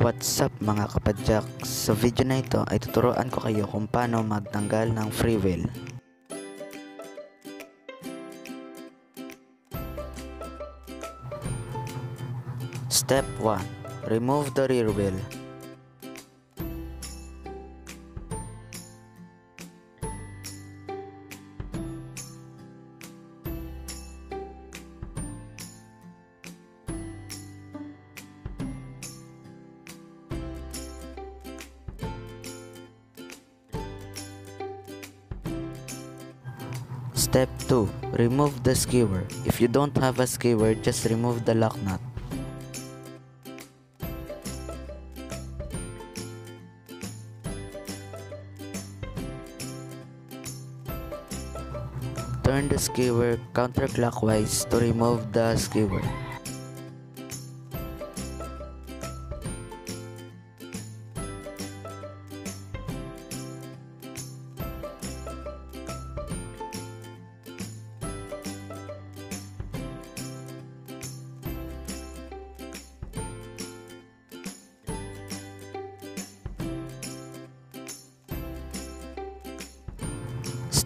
What's up mga kapadyak? Sa video na ito ay tuturuan ko kayo kung paano magtanggal ng free wheel. Step 1. Remove the rear wheel. Step 2. Remove the skewer. If you don't have a skewer, just remove the lock nut. Turn the skewer counterclockwise to remove the skewer.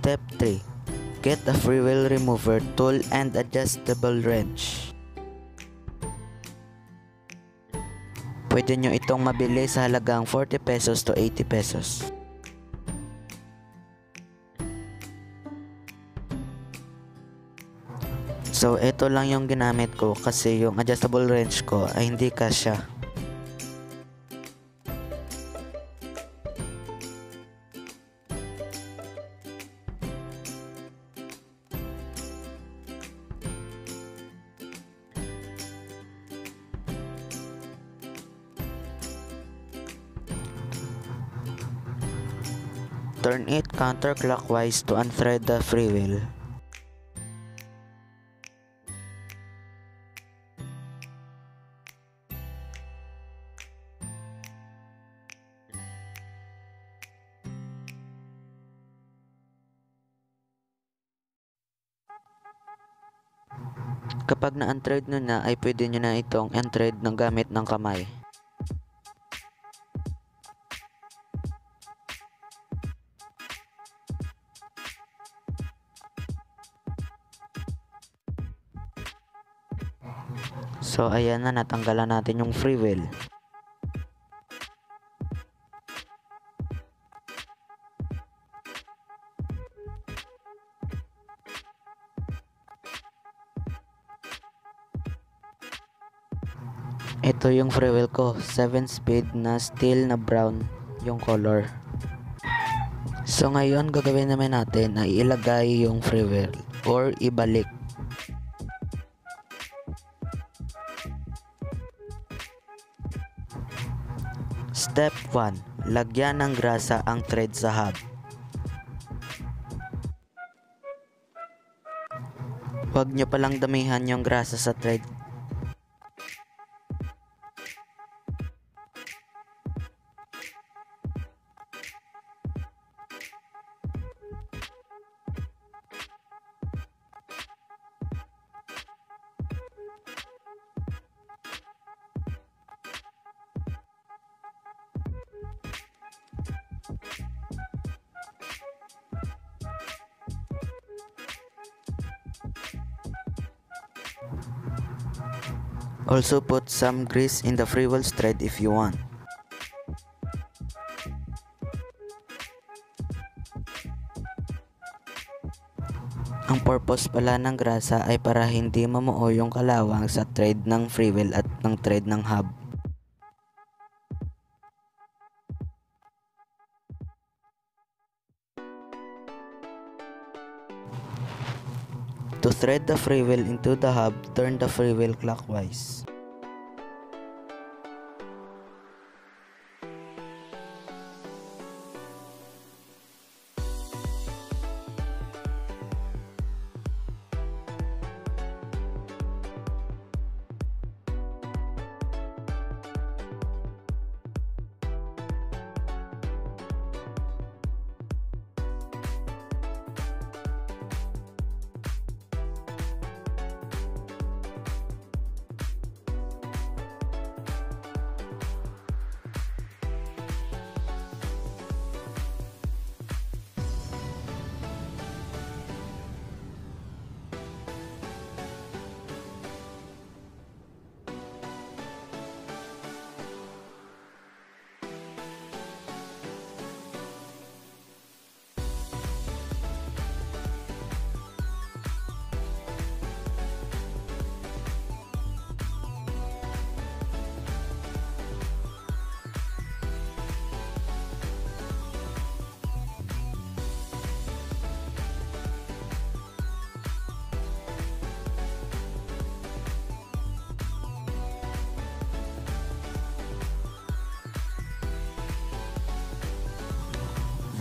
Step 3. Get a free wheel remover tool and adjustable wrench. Pwede nyo itong mabili sa halagang 40 pesos to 80 pesos. So, ito lang yung ginamit ko kasi yung adjustable wrench ko ay hindi kasya. Turn it counterclockwise to unthread the free wheel. Kapag na-unthread nyo na ay pwede nyo na itong unthread ng gamit ng kamay. So ayan na natanggalan natin yung free wheel. Ito yung free wheel ko, 7 speed na steel na brown yung color. So ngayon gagawin naman natin ay ilagay yung free wheel or ibalik. Step 1. Lagyan ng grasa ang thread sa hub. Huwag nyo palang damihan yung grasa sa thread. Also put some grease in the free wheel thread if you want. Ang purpose pala ng grasa ay para hindi mamuo yung kalawang sa thread ng free wheel at ng thread ng hub. To thread the free wheel into the hub, turn the free wheel clockwise.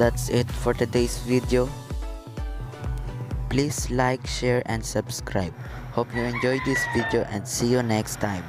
That's it for today's video. Please like, share, and subscribe. Hope you enjoyed this video and see you next time.